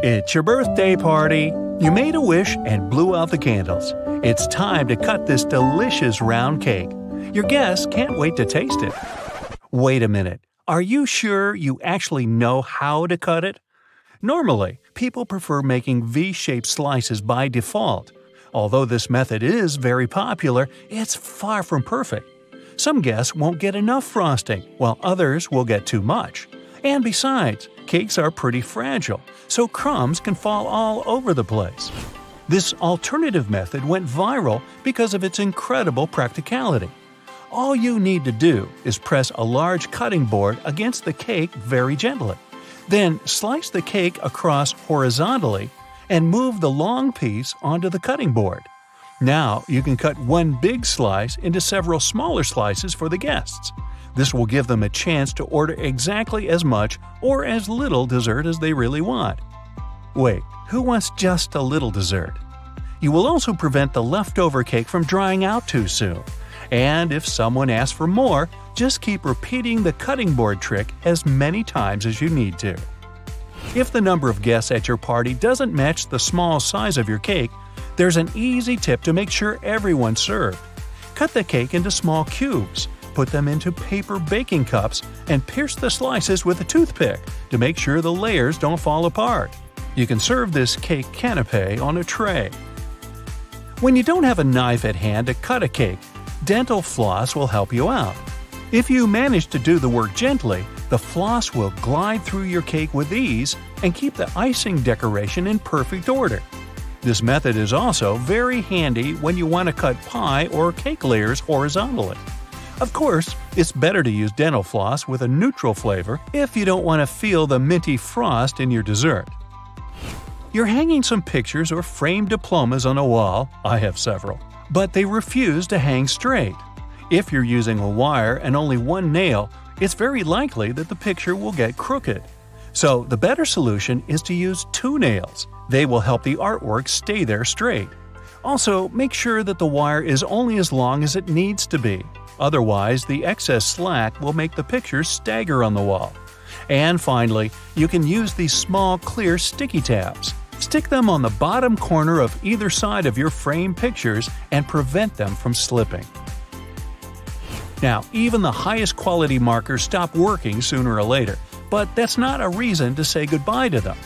It's your birthday party. You made a wish and blew out the candles. It's time to cut this delicious round cake. Your guests can't wait to taste it. Wait a minute. Are you sure you actually know how to cut it? Normally, people prefer making V shaped slices by default. Although this method is very popular, it's far from perfect. Some guests won't get enough frosting, while others will get too much. And besides, cakes are pretty fragile, so crumbs can fall all over the place. This alternative method went viral because of its incredible practicality. All you need to do is press a large cutting board against the cake very gently. Then slice the cake across horizontally and move the long piece onto the cutting board. Now you can cut one big slice into several smaller slices for the guests. This will give them a chance to order exactly as much or as little dessert as they really want. Wait, who wants just a little dessert? You will also prevent the leftover cake from drying out too soon. And if someone asks for more, just keep repeating the cutting board trick as many times as you need to. If the number of guests at your party doesn't match the small size of your cake, there's an easy tip to make sure everyone's served. Cut the cake into small cubes put them into paper baking cups and pierce the slices with a toothpick to make sure the layers don't fall apart. You can serve this cake canapé on a tray. When you don't have a knife at hand to cut a cake, dental floss will help you out. If you manage to do the work gently, the floss will glide through your cake with ease and keep the icing decoration in perfect order. This method is also very handy when you want to cut pie or cake layers horizontally. Of course, it's better to use dental floss with a neutral flavor if you don't want to feel the minty frost in your dessert. You're hanging some pictures or framed diplomas on a wall, I have several, but they refuse to hang straight. If you're using a wire and only one nail, it's very likely that the picture will get crooked. So, the better solution is to use two nails. They will help the artwork stay there straight. Also, make sure that the wire is only as long as it needs to be. Otherwise, the excess slack will make the picture stagger on the wall. And finally, you can use these small clear sticky tabs. Stick them on the bottom corner of either side of your frame pictures and prevent them from slipping. Now, even the highest quality markers stop working sooner or later, but that's not a reason to say goodbye to them.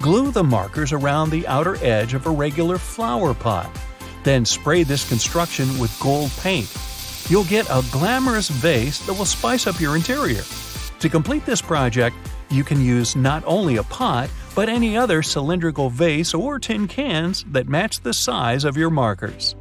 Glue the markers around the outer edge of a regular flower pot. Then spray this construction with gold paint you'll get a glamorous vase that will spice up your interior. To complete this project, you can use not only a pot, but any other cylindrical vase or tin cans that match the size of your markers.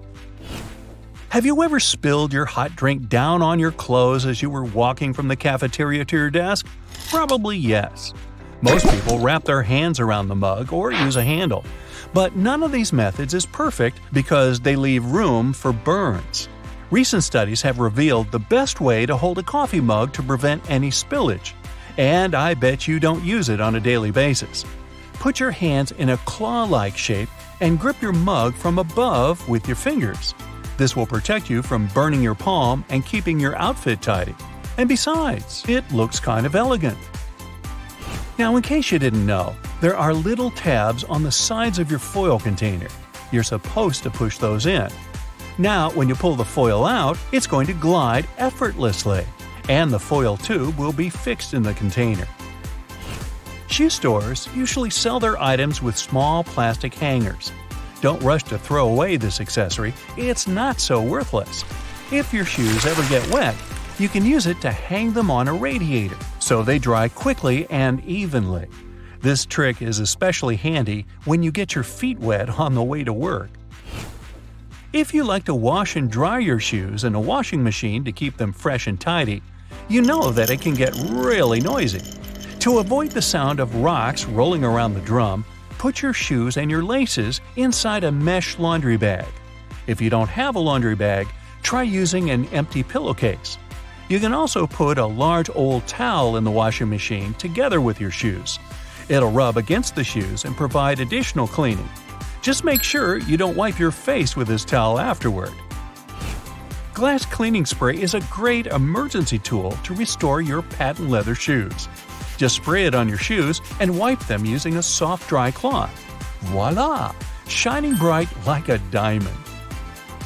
Have you ever spilled your hot drink down on your clothes as you were walking from the cafeteria to your desk? Probably yes. Most people wrap their hands around the mug or use a handle. But none of these methods is perfect because they leave room for burns. Recent studies have revealed the best way to hold a coffee mug to prevent any spillage. And I bet you don't use it on a daily basis. Put your hands in a claw like shape and grip your mug from above with your fingers. This will protect you from burning your palm and keeping your outfit tidy. And besides, it looks kind of elegant. Now, in case you didn't know, there are little tabs on the sides of your foil container. You're supposed to push those in. Now, when you pull the foil out, it's going to glide effortlessly, and the foil tube will be fixed in the container. Shoe stores usually sell their items with small plastic hangers. Don't rush to throw away this accessory, it's not so worthless. If your shoes ever get wet, you can use it to hang them on a radiator so they dry quickly and evenly. This trick is especially handy when you get your feet wet on the way to work. If you like to wash and dry your shoes in a washing machine to keep them fresh and tidy, you know that it can get really noisy. To avoid the sound of rocks rolling around the drum, put your shoes and your laces inside a mesh laundry bag. If you don't have a laundry bag, try using an empty pillowcase. You can also put a large old towel in the washing machine together with your shoes. It'll rub against the shoes and provide additional cleaning. Just make sure you don't wipe your face with this towel afterward. Glass cleaning spray is a great emergency tool to restore your patent leather shoes. Just spray it on your shoes and wipe them using a soft dry cloth. Voila! Shining bright like a diamond.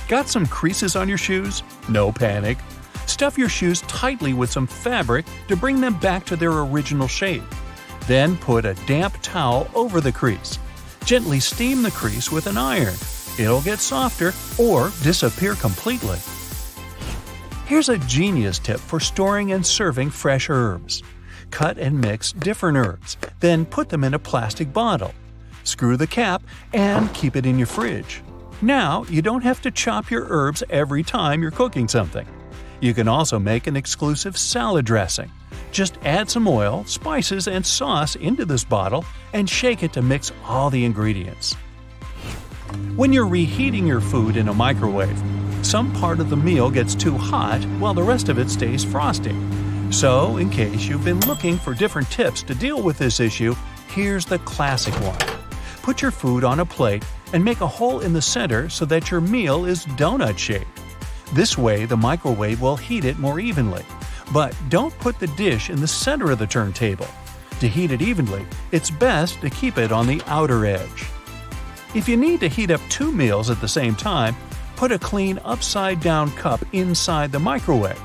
Got some creases on your shoes? No panic. Stuff your shoes tightly with some fabric to bring them back to their original shape. Then put a damp towel over the crease. Gently steam the crease with an iron. It'll get softer or disappear completely. Here's a genius tip for storing and serving fresh herbs. Cut and mix different herbs, then put them in a plastic bottle. Screw the cap and keep it in your fridge. Now, you don't have to chop your herbs every time you're cooking something. You can also make an exclusive salad dressing. Just add some oil, spices, and sauce into this bottle and shake it to mix all the ingredients. When you're reheating your food in a microwave, some part of the meal gets too hot while the rest of it stays frosty. So, in case you've been looking for different tips to deal with this issue, here's the classic one. Put your food on a plate and make a hole in the center so that your meal is donut shaped. This way, the microwave will heat it more evenly. But don't put the dish in the center of the turntable. To heat it evenly, it's best to keep it on the outer edge. If you need to heat up two meals at the same time, put a clean upside down cup inside the microwave.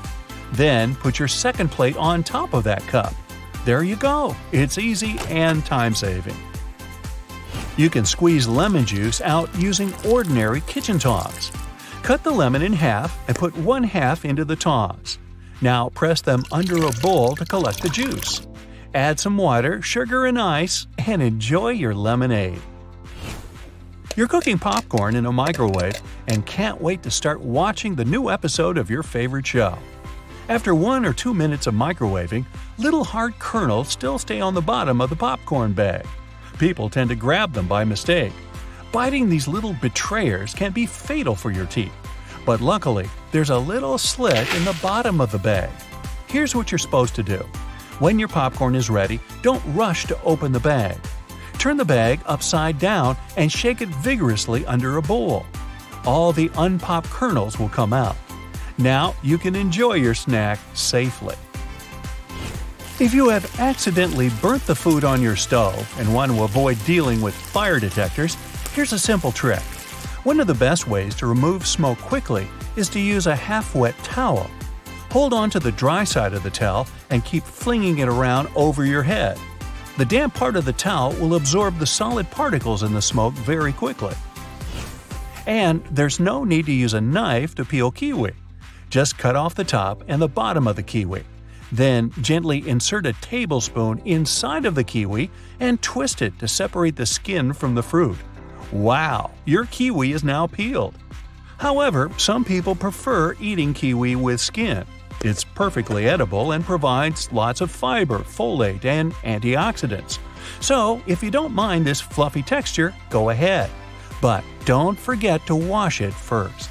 Then put your second plate on top of that cup. There you go. It's easy and time saving. You can squeeze lemon juice out using ordinary kitchen tongs. Cut the lemon in half and put one half into the tongs. Now press them under a bowl to collect the juice. Add some water, sugar, and ice, and enjoy your lemonade. You're cooking popcorn in a microwave and can't wait to start watching the new episode of your favorite show. After one or two minutes of microwaving, little hard kernels still stay on the bottom of the popcorn bag. People tend to grab them by mistake. Biting these little betrayers can be fatal for your teeth. But luckily, there's a little slit in the bottom of the bag. Here's what you're supposed to do. When your popcorn is ready, don't rush to open the bag. Turn the bag upside down and shake it vigorously under a bowl. All the unpopped kernels will come out. Now you can enjoy your snack safely. If you have accidentally burnt the food on your stove and want to avoid dealing with fire detectors, here's a simple trick. One of the best ways to remove smoke quickly is to use a half-wet towel. Hold on to the dry side of the towel and keep flinging it around over your head. The damp part of the towel will absorb the solid particles in the smoke very quickly. And there's no need to use a knife to peel kiwi. Just cut off the top and the bottom of the kiwi. Then gently insert a tablespoon inside of the kiwi and twist it to separate the skin from the fruit. Wow, your kiwi is now peeled. However, some people prefer eating kiwi with skin. It's perfectly edible and provides lots of fiber, folate, and antioxidants. So, if you don't mind this fluffy texture, go ahead. But don't forget to wash it first.